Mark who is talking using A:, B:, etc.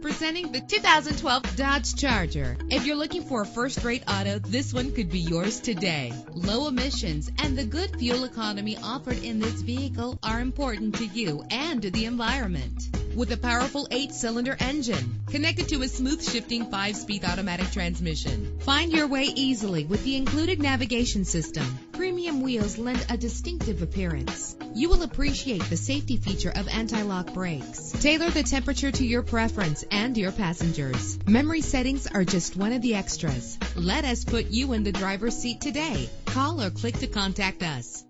A: Presenting the 2012 Dodge Charger. If you're looking for a first-rate auto, this one could be yours today. Low emissions and the good fuel economy offered in this vehicle are important to you and to the environment. With a powerful eight-cylinder engine connected to a smooth shifting five-speed automatic transmission. Find your way easily with the included navigation system. Premium wheels lend a distinctive appearance. You will appreciate the safety feature of anti-lock brakes. Tailor the temperature to your preference and your passengers. Memory settings are just one of the extras. Let us put you in the driver's seat today. Call or click to contact us.